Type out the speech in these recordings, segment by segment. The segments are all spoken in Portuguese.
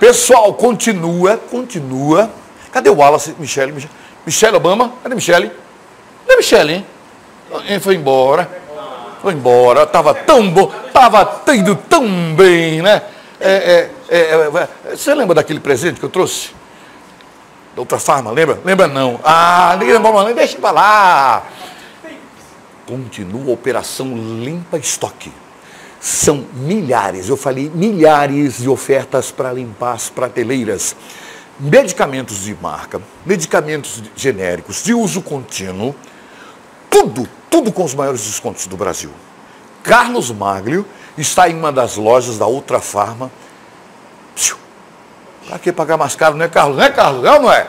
Pessoal, continua, continua. Cadê o Wallace? Michele, Michele, Michele Obama? Cadê Michele? Cadê Michele, hein? Ele foi embora. Foi embora. Tava tão bom, tava indo tão bem, né? É, é, é, é, você lembra daquele presente que eu trouxe? Da outra farma, lembra? Lembra não. Ah, ninguém lembra, deixa pra lá. Continua a operação Limpa Estoque. São milhares, eu falei milhares de ofertas para limpar as prateleiras. Medicamentos de marca, medicamentos genéricos de uso contínuo, tudo, tudo com os maiores descontos do Brasil. Carlos Maglio está em uma das lojas da Ultra Farma. Para que pagar mais caro, não é, Carlos? Não é, Carlos? Não é?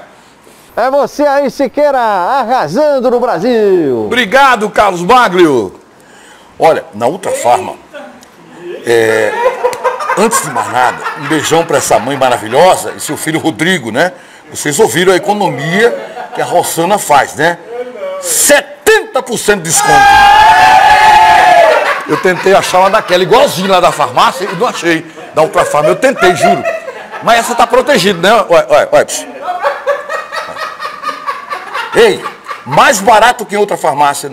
É você aí, Siqueira, arrasando no Brasil. Obrigado, Carlos Maglio. Olha, na Ultra Farma, é, antes de mais nada, um beijão para essa mãe maravilhosa e seu filho Rodrigo, né? Vocês ouviram a economia que a Rossana faz, né? 70% de desconto. Eu tentei achar uma daquela, igualzinha lá da farmácia, e não achei. Da Ultra Farma, eu tentei, juro. Mas essa tá protegida, né? Olha, olha, olha. Ei, mais barato que em outra farmácia.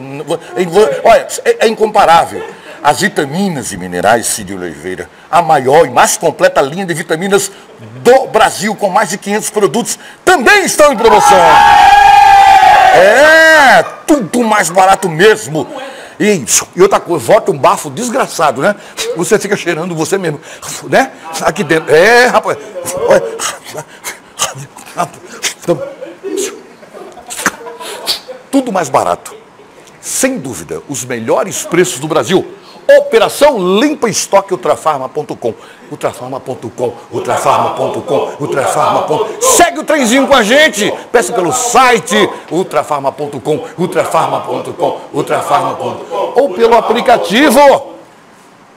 Olha, é, é incomparável. As vitaminas e minerais Cid Oliveira, a maior e mais completa linha de vitaminas do Brasil, com mais de 500 produtos, também estão em promoção. É, tudo mais barato mesmo. E, e outra coisa, volta um bafo desgraçado, né? Você fica cheirando você mesmo, né? Aqui dentro. É, rapaz. Tudo mais barato. Sem dúvida, os melhores preços do Brasil. Operação Limpa Estoque Ultrafarma.com. Ultrafarma.com, Ultrafarma.com, Ultrafarma.com. Segue o trenzinho com a gente. Peça pelo site ultrafarma.com, ultrafarma.com, ultrafarma.com ou pelo aplicativo.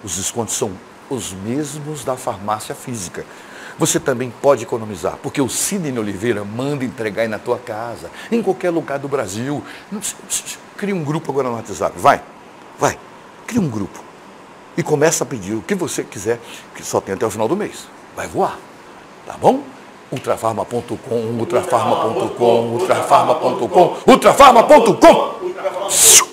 Os descontos são os mesmos da farmácia física. Você também pode economizar, porque o Sidney Oliveira manda entregar aí na tua casa, em qualquer lugar do Brasil. Cria um grupo agora no WhatsApp. Vai, vai. Cria um grupo e começa a pedir o que você quiser, que só tem até o final do mês. Vai voar, tá bom? ultrafarma.com, ultrafarma.com, ultrafarma.com, ultrafarma.com.